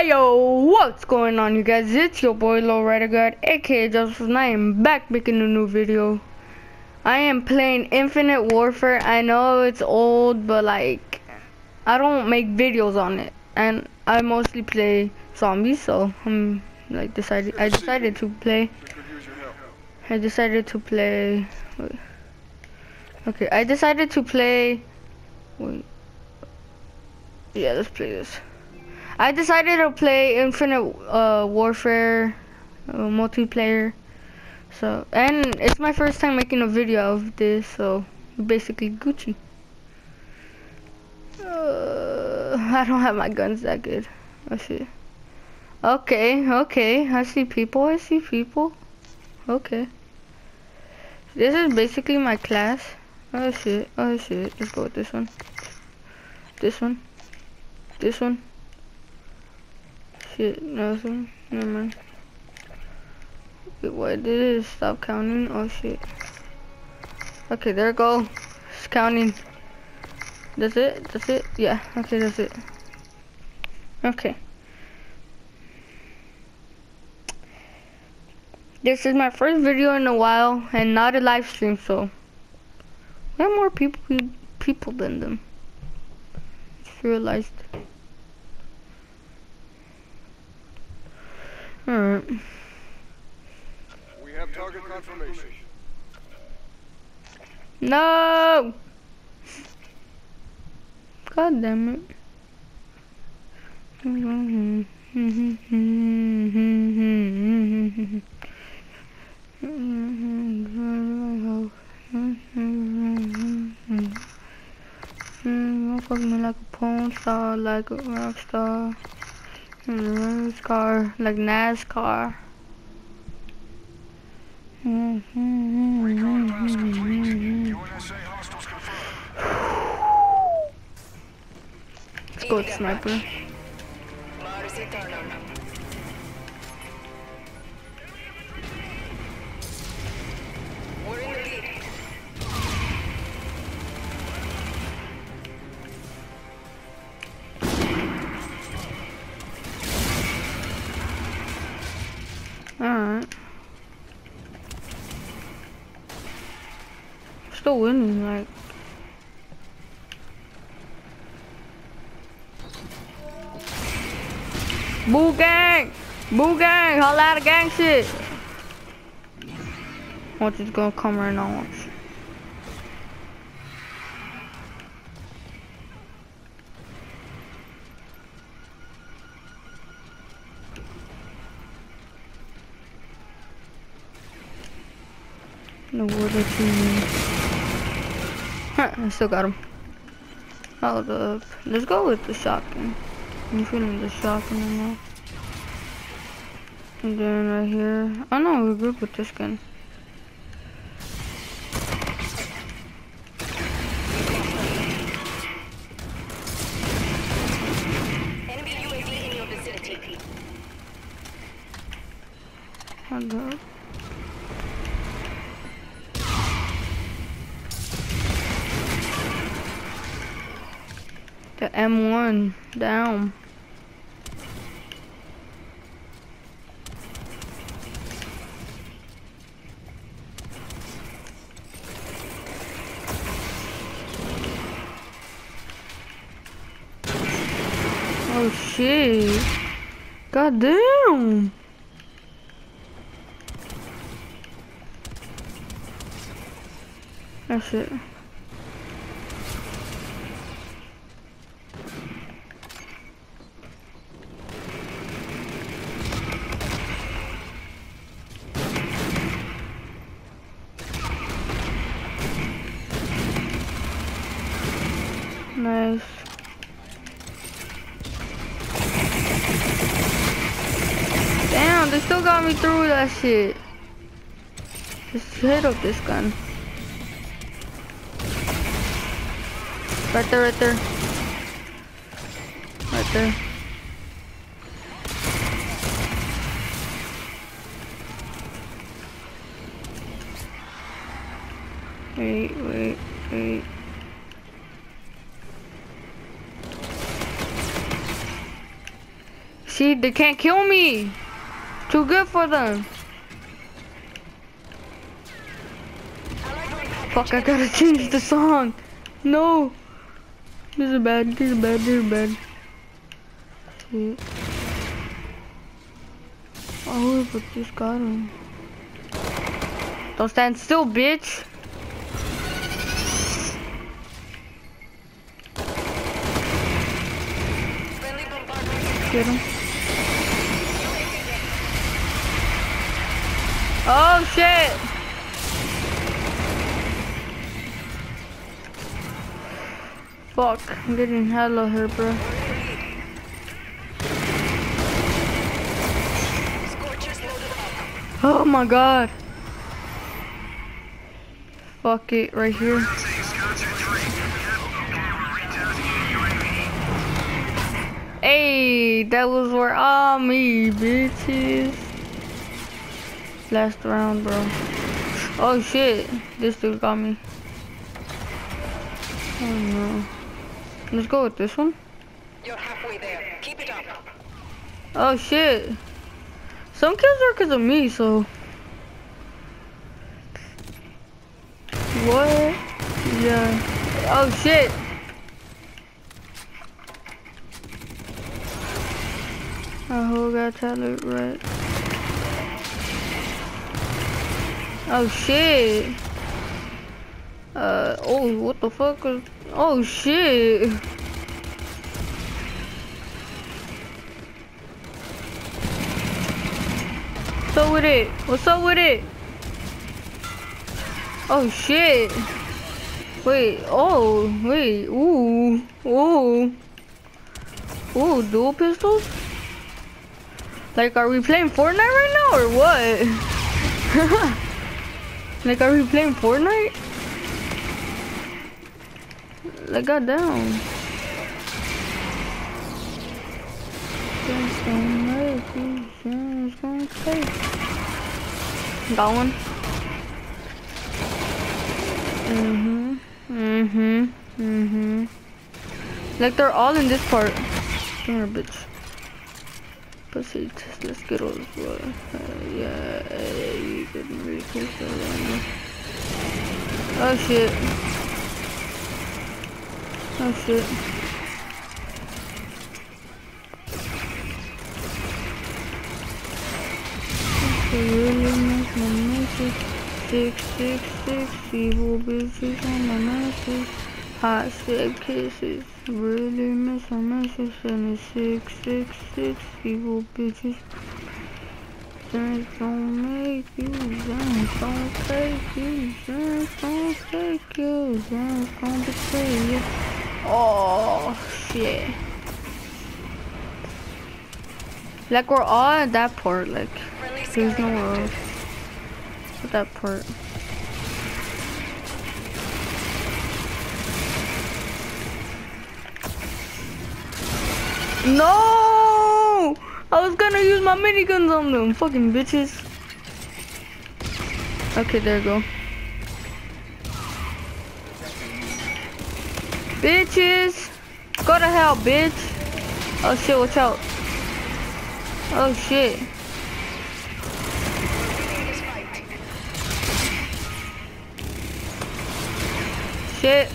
Hey yo, what's going on you guys? It's your boy Low Rider God, aka Joseph, and I am back making a new video. I am playing Infinite Warfare. I know it's old, but like, I don't make videos on it. And I mostly play zombies, so I'm like decided, I decided to play. I decided to play, okay, I decided to play, wait. yeah, let's play this. I decided to play Infinite uh, Warfare uh, multiplayer. So, and it's my first time making a video of this, so basically Gucci. Uh, I don't have my guns that good. I see. Okay, okay, I see people, I see people. Okay. This is basically my class. Oh shit, oh shit, let's go with this one. This one. This one. Shit, nothing. Never mind. Wait, what did it stop counting? Oh shit. Okay, there go. It's counting. That's it? That's it? Yeah, okay, that's it. Okay. This is my first video in a while and not a live stream, so we have more people people than them. Just realized. Alright. We have target confirmation. No! God damn it. Me like a porn star, like a rock star. Mm, NASCAR, like NASCAR. Let's go with sniper. Still winning, like. Boo gang! Boo gang! Whole lot of gang shit! Watch it's gonna come right now, watch. No word that you mean. I still got him. Hold up. Let's go with the shotgun. I'm feeling the shotgun now. And then right here. Oh no, we're good with this gun. Enemy UAV in your vicinity. Hold up. The M1 down. Oh shit. God damn. That's it. Nice. Damn, they still got me through that shit. Just hit up this gun. Right there, right there. Right there. Wait, wait, wait. See, they can't kill me. Too good for them. Fuck, I gotta change the song. No. This is bad, this is bad, this is bad. Oh, but just got him. Don't stand still, bitch. Get him. Oh shit! Fuck, I'm getting hella hurt, bro. Oh my god. Fuck it, right here. Hey, that was where all me, bitches. Last round, bro. Oh shit, this dude got me. Oh no. Let's go with this one. You're halfway there. Keep it up. Oh shit. Some kills are because of me, so. What? Yeah. Oh shit. I hope I got talent right. Oh shit. Uh, oh, what the fuck is, oh shit. What's up with it? What's up with it? Oh shit. Wait, oh, wait, ooh, ooh. Ooh, dual pistols? Like, are we playing Fortnite right now or what? like, are we playing Fortnite? Like, goddamn. Got one. Mhm. Mhm. Mhm. Like they're all in this part. Come here, bitch. Pussy, let's get all this blood. Uh, yeah, uh, you getting really to that. Oh shit. Oh shit. really miss my message. Six, six, six, evil bitches on my message. Hot shit kisses, really miss my message. And it's six, six, six, evil bitches. Dance don't make you, dance don't take you, dance don't take you, dance don't betray you. Oh, shit. Like we're all at that part, like. There's nowhere active. At that part. No! I was gonna use my miniguns on them, fucking bitches. Okay, there you go. Bitches! Go to hell, bitch! Oh shit, watch out. Oh shit. Shit.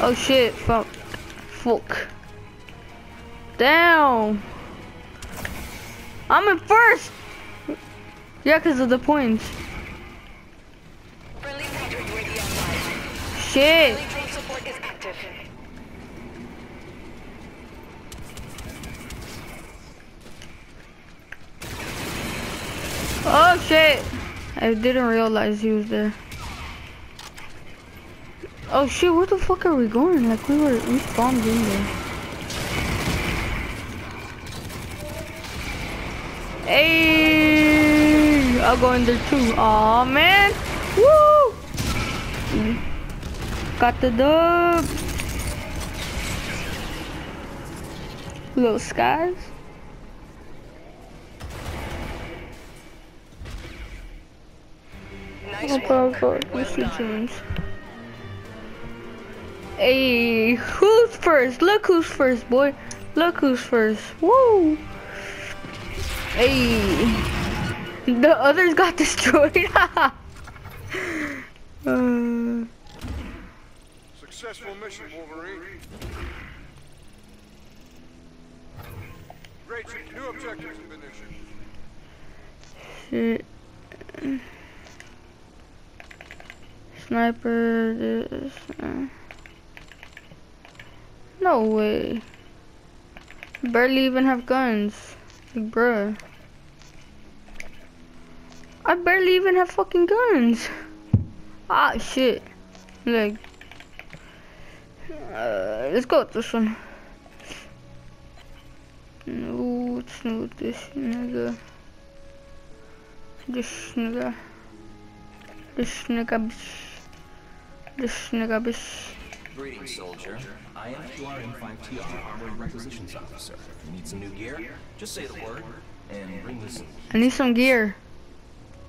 Oh shit, fuck. Fuck. Damn. I'm in first. Yeah, because of the points. Friendly counter UAV online. Shit. Friendly drone support is active. Oh shit. I didn't realize he was there. Oh shit, where the fuck are we going? Like we were, we spawned in there. Hey, I'll go in there too. Aw man, woo! Got the dub. Little skies. Nice Oh, bro, bro, Well Mr. Hey, who's first? Look who's first, boy. Look who's first. Woo! Hey! The others got destroyed. uh, Successful mission, Wolverine. Great, new objectives have been issued. shit. Sniper, this. Uh. No way. Barely even have guns. Like, bruh. I barely even have fucking guns. Ah, shit. Like. Uh, let's go with this one. No, it's not this nigga. This nigga. This nigga bitch. This nigga bitch. Greetings, soldier. I am QRN5TR, Armored Requisitions Officer. You need some new gear? Just say the word, and bring some. I need some gear.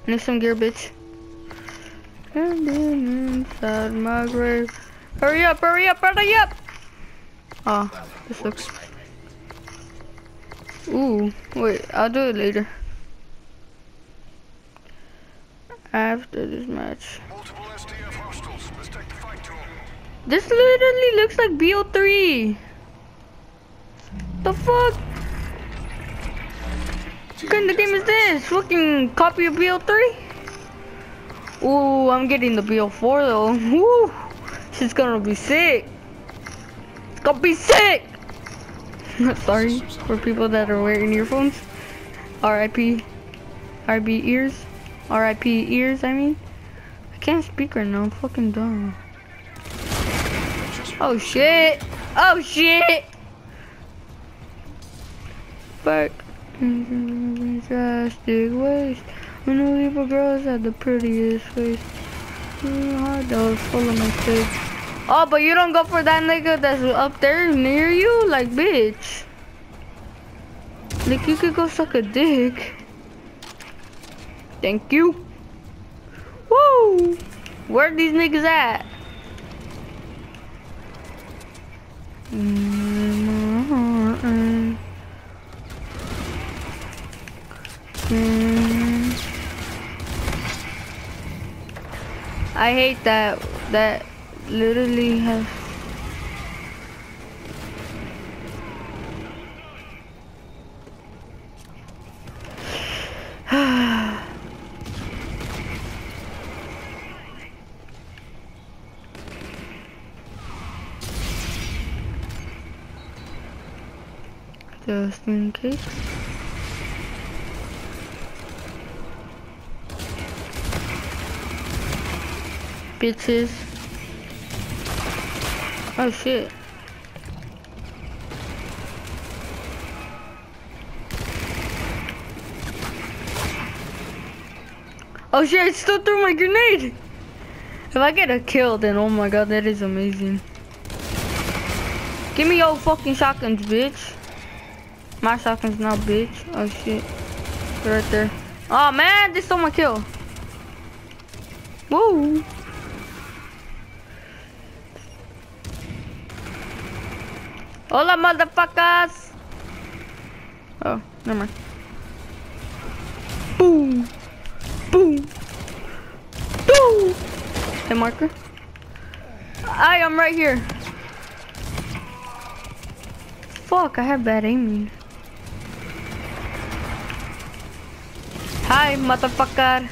I need some gear, bitch. And inside my grave. Hurry up, hurry up, hurry up! Oh, this looks. Ooh, wait, I'll do it later. After this match. Multiple SDF hostiles. Let's take the fight to them. This literally looks like BO3. The fuck? What kind of game is this? Fucking copy of BO3? Ooh, I'm getting the BO4 though. Woo! She's gonna be sick. It's gonna be sick! Sorry for people that are wearing earphones. RIP. RB ears. RIP ears, I mean. I can't speak right now, I'm fucking dumb. Oh shit! Oh shit! In fantastic ways. When the girls had the prettiest face. Mm, Hot dogs full of mistakes. Oh, but you don't go for that nigga that's up there near you? Like, bitch. Like, you could go suck a dick. Thank you. Woo! Where these niggas at? Mm-hmm. Mm. I hate that that literally has case. Bitches. Oh shit. Oh shit, I still threw my grenade! If I get a kill, then oh my god, that is amazing. Give me your fucking shotguns, bitch. My shotgun's now, bitch. Oh shit. Right there. Oh man, they stole my kill. Woo! Hola, motherfuckers! Oh, never mind. Boom! Boom! Boom! Hey, marker. I am right here. Fuck, I have bad aiming. Hi, motherfucker.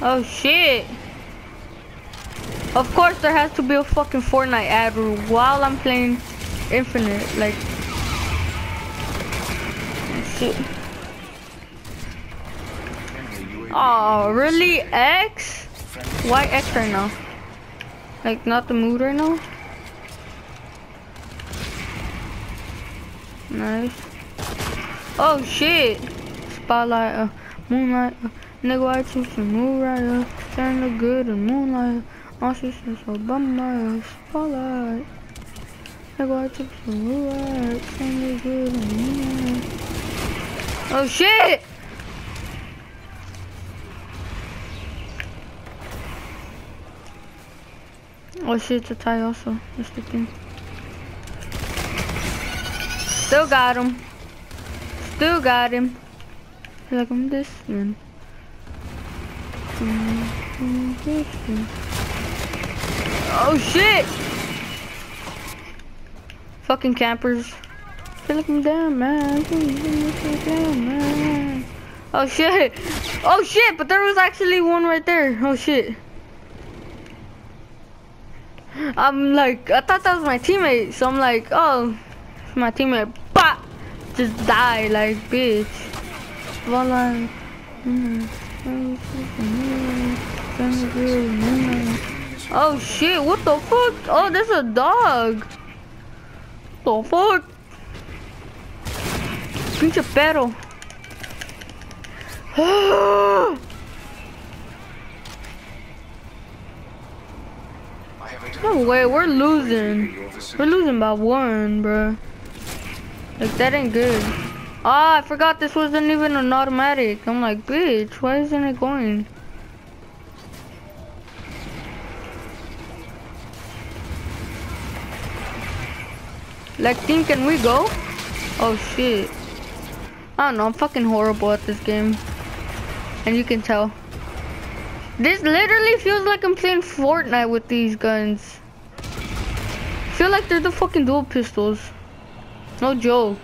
Oh shit. Of course there has to be a fucking Fortnite ad while I'm playing Infinite, like shit. Oh, really? X? Why X right now? Like not the mood right now? Nice. Oh shit! Spotlight, uh, moonlight, uh, nigga, I choose to move right up. Stand look good in moonlight. All she says, bum my spotlight. Nigga, I choose to move right up. Stand look good in moonlight. Oh shit! Oh shit, it's a tie also. That's the thing. Still got him. Still got him. Like I'm distant. Oh shit! Fucking campers. Feel like I'm man. Down, man. Oh shit! Oh shit! But there was actually one right there. Oh shit! I'm like, I thought that was my teammate, so I'm like, oh, my teammate, bah, just die like bitch. Voila. Oh shit, what the fuck? Oh, there's a dog. What The fuck? Pinche perro. Oh, No way, we're losing. We're losing by one, bro. Like, that ain't good. Ah, I forgot this wasn't even an automatic. I'm like, bitch, why isn't it going? Like, team, can we go? Oh, shit. I don't know, I'm fucking horrible at this game. And you can tell. This literally feels like I'm playing Fortnite with these guns. feel like they're the fucking dual pistols. No joke.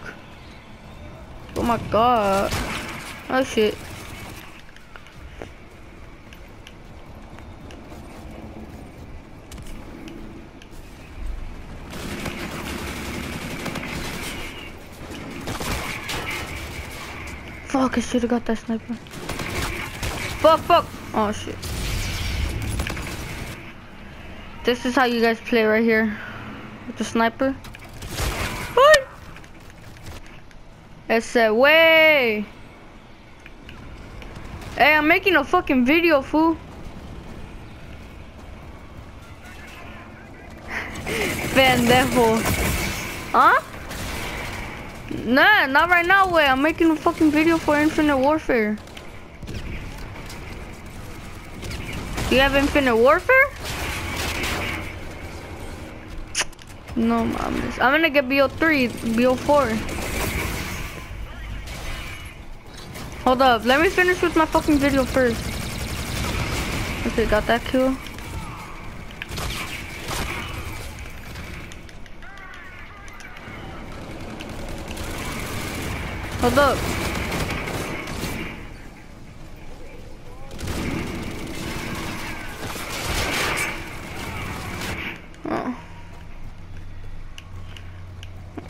Oh my god. Oh shit. Fuck, I should've got that sniper. Fuck, fuck. Oh shit. This is how you guys play right here. With the sniper. What? I said, way. Hey, I'm making a fucking video, fool. Pendejo. Huh? Nah, not right now, way. I'm making a fucking video for Infinite Warfare. You have Infinite Warfare? No, mames. I'm gonna get BO3, BO4. Hold up, let me finish with my fucking video first. Okay, got that kill. Hold up.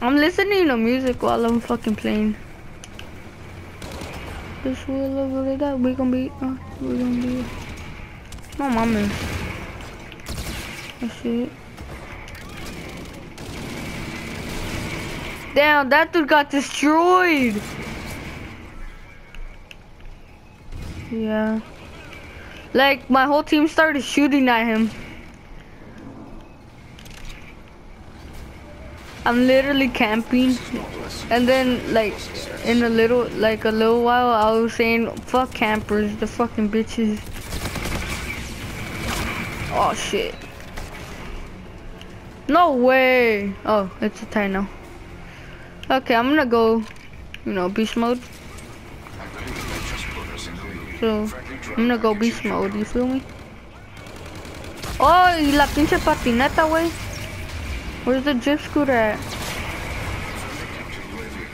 I'm listening to music while I'm fucking playing. This will look over that we gonna be uh, we gonna be no mama. That's it. Damn, that dude got destroyed. Yeah. Like my whole team started shooting at him. I'm literally camping. And then like in a little like a little while I was saying fuck campers, the fucking bitches. Oh shit. No way. Oh, it's a tie. Okay, I'm gonna go, you know, beast mode. So, I'm gonna go beast mode, you feel me? Oh, y la pinche patineta, wey. Where's the drip scooter at?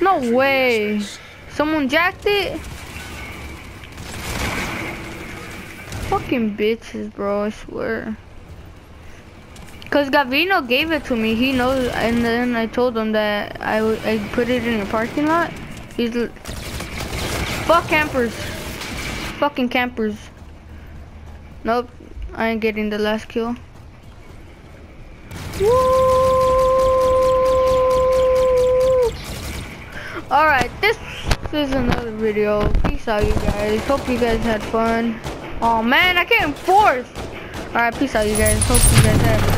No way. Someone jacked it? Fucking bitches, bro, I swear. Cause Gavino gave it to me, he knows, and then I told him that I, I put it in the parking lot. He's, fuck campers. Fucking campers. Nope, I ain't getting the last kill. Alright, this is another video. Peace out, you guys. Hope you guys had fun. Oh man, I came fourth. Alright, peace out, you guys. Hope you guys had